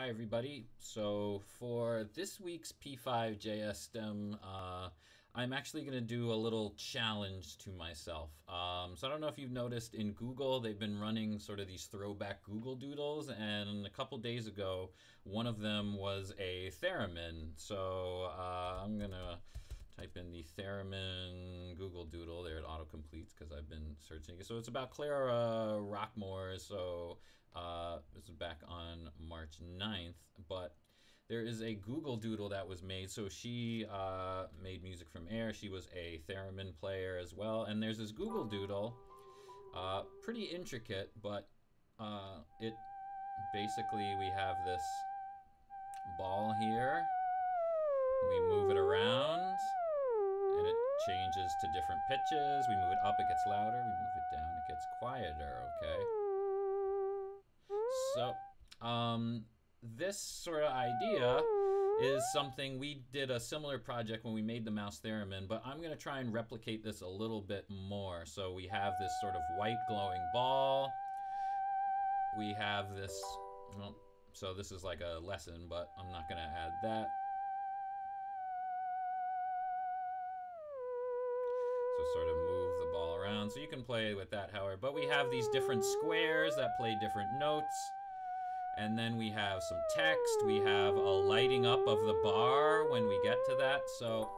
Hi everybody. So for this week's P5JS STEM, uh, I'm actually going to do a little challenge to myself. Um, so I don't know if you've noticed in Google, they've been running sort of these throwback Google Doodles, and a couple days ago, one of them was a theremin. So uh, I'm going to type in the theremin Google Doodle there it auto completes because I've been searching it. so it's about Clara Rockmore so uh, this is back March 9th but there is a Google Doodle that was made so she uh, made music from air she was a theremin player as well and there's this Google Doodle uh, pretty intricate but uh, it basically we have this ball here we move it around and it changes to different pitches. We move it up, it gets louder. We move it down, it gets quieter, okay? So, um, this sort of idea is something we did a similar project when we made the mouse theremin, but I'm going to try and replicate this a little bit more. So we have this sort of white glowing ball. We have this, well, so this is like a lesson, but I'm not going to add that. So sort of move the ball around. So you can play with that however. But we have these different squares that play different notes. And then we have some text. We have a lighting up of the bar when we get to that. So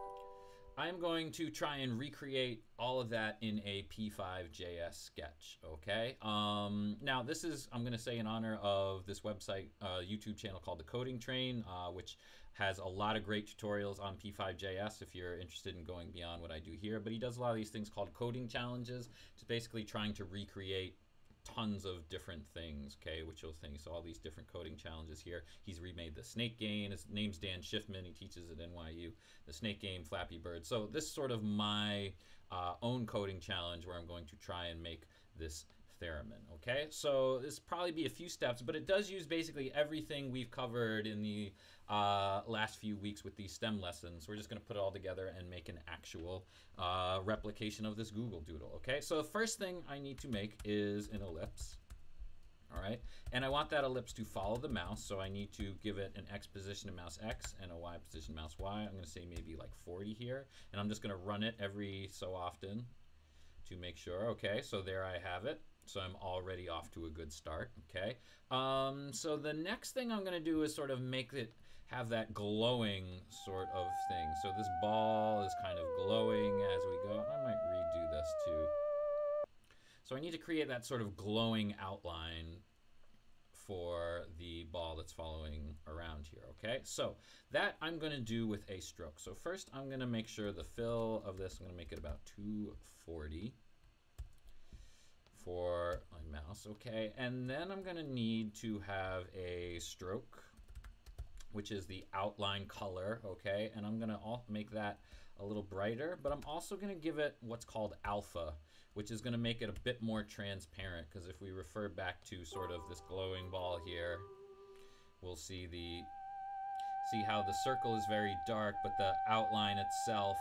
I'm going to try and recreate all of that in a P5JS sketch, okay? Um, now, this is, I'm going to say in honor of this website, uh, YouTube channel called The Coding Train, uh, which has a lot of great tutorials on P5JS if you're interested in going beyond what I do here. But he does a lot of these things called coding challenges, It's basically trying to recreate tons of different things, okay, which you'll think. So all these different coding challenges here. He's remade the snake game. His name's Dan Shiffman. He teaches at NYU. The snake game, Flappy Bird. So this is sort of my uh, own coding challenge where I'm going to try and make this theremin. Okay, so this probably be a few steps, but it does use basically everything we've covered in the uh, last few weeks with these STEM lessons. We're just going to put it all together and make an actual uh, replication of this Google Doodle. Okay, so the first thing I need to make is an ellipse. All right, and I want that ellipse to follow the mouse, so I need to give it an X position to mouse X and a Y position to mouse Y. I'm going to say maybe like 40 here, and I'm just going to run it every so often to make sure. Okay, so there I have it. So I'm already off to a good start, okay? Um, so the next thing I'm gonna do is sort of make it have that glowing sort of thing. So this ball is kind of glowing as we go. I might redo this too. So I need to create that sort of glowing outline for the ball that's following around here, okay? So that I'm gonna do with a stroke. So first I'm gonna make sure the fill of this, I'm gonna make it about 240 for my mouse, okay? And then I'm gonna need to have a stroke, which is the outline color, okay? And I'm gonna make that a little brighter, but I'm also gonna give it what's called alpha, which is gonna make it a bit more transparent, because if we refer back to sort of this glowing ball here, we'll see the, see how the circle is very dark, but the outline itself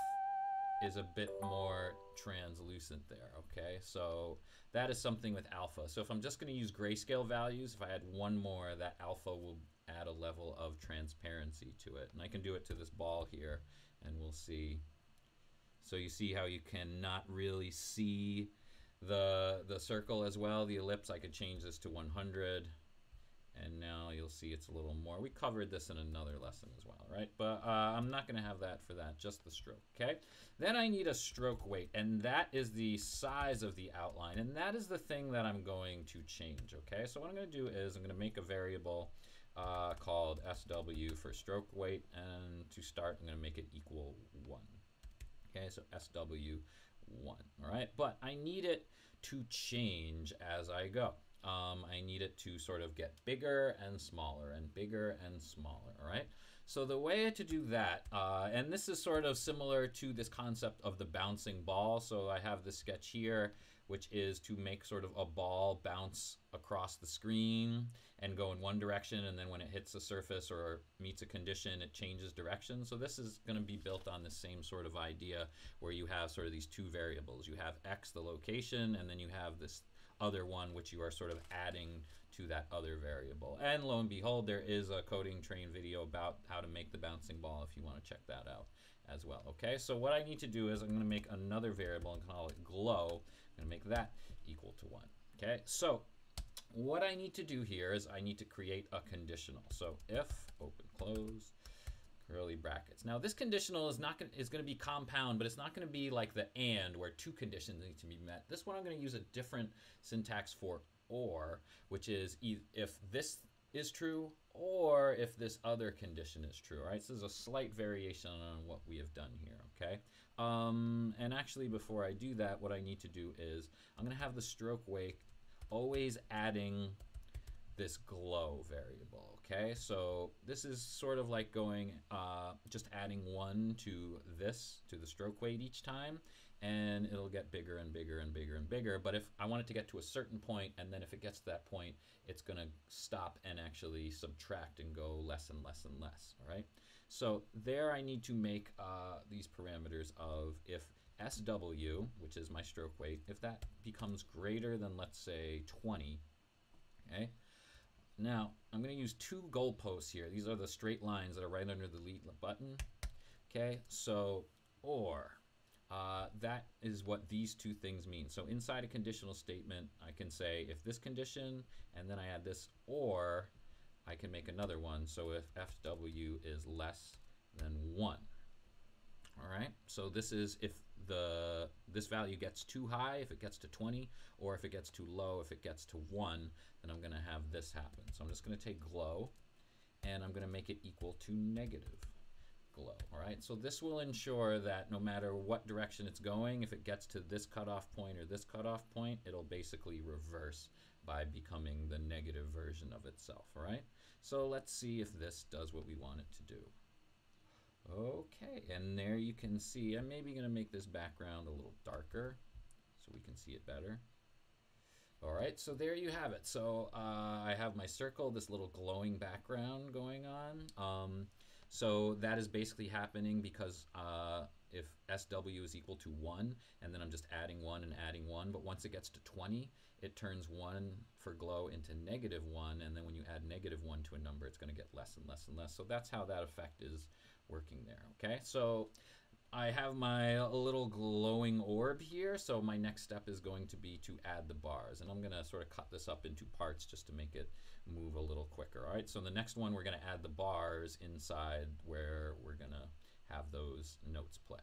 is a bit more translucent there, okay? So that is something with alpha. So if I'm just gonna use grayscale values, if I add one more, that alpha will add a level of transparency to it. And I can do it to this ball here, and we'll see. So you see how you cannot really see the, the circle as well, the ellipse. I could change this to 100 and now you'll see it's a little more. We covered this in another lesson as well, right? But uh, I'm not going to have that for that, just the stroke, okay? Then I need a stroke weight, and that is the size of the outline, and that is the thing that I'm going to change, okay? So what I'm going to do is I'm going to make a variable uh, called SW for stroke weight, and to start, I'm going to make it equal 1. Okay, so SW1, all right? But I need it to change as I go um, I need it to sort of get bigger and smaller and bigger and smaller, all right? So the way to do that, uh, and this is sort of similar to this concept of the bouncing ball. So I have this sketch here, which is to make sort of a ball bounce across the screen and go in one direction. And then when it hits the surface or meets a condition, it changes direction. So this is going to be built on the same sort of idea where you have sort of these two variables. You have X, the location, and then you have this other one which you are sort of adding to that other variable. And lo and behold, there is a coding train video about how to make the bouncing ball if you want to check that out as well. Okay, so what I need to do is I'm going to make another variable and call it glow. I'm going to make that equal to 1. Okay, so what I need to do here is I need to create a conditional. So if open close curly brackets. Now this conditional is not gonna, is going to be compound, but it's not going to be like the and where two conditions need to be met. This one I'm going to use a different syntax for or, which is if this is true or if this other condition is true. All right, so there's a slight variation on what we have done here. Okay, um, and actually before I do that, what I need to do is I'm going to have the stroke weight always adding this glow variable. Okay, so this is sort of like going, uh, just adding one to this, to the stroke weight each time, and it'll get bigger and bigger and bigger and bigger. But if I want it to get to a certain point, and then if it gets to that point, it's going to stop and actually subtract and go less and less and less. All right. So there I need to make uh, these parameters of if SW, which is my stroke weight, if that becomes greater than, let's say, 20, okay, now, I'm going to use two goalposts here. These are the straight lines that are right under the delete button. Okay, so, or, uh, that is what these two things mean. So inside a conditional statement, I can say if this condition, and then I add this, or I can make another one. So if SW is less than 1. All right, so this is if the this value gets too high, if it gets to 20, or if it gets too low, if it gets to 1, then I'm going to have this happen. So I'm just going to take glow, and I'm going to make it equal to negative glow. All right, so this will ensure that no matter what direction it's going, if it gets to this cutoff point or this cutoff point, it'll basically reverse by becoming the negative version of itself. All right, so let's see if this does what we want it to do. Okay, and there you can see, I'm maybe going to make this background a little darker so we can see it better. All right, so there you have it. So uh, I have my circle, this little glowing background going on. Um, so that is basically happening because uh, if SW is equal to 1, and then I'm just adding 1 and adding 1, but once it gets to 20, it turns 1 for glow into negative 1, and then when you add negative 1 to a number, it's going to get less and less and less. So that's how that effect is working there, okay? So I have my little glowing orb here, so my next step is going to be to add the bars. And I'm going to sort of cut this up into parts just to make it move a little quicker. All right, so the next one we're going to add the bars inside where we're going to have those notes play.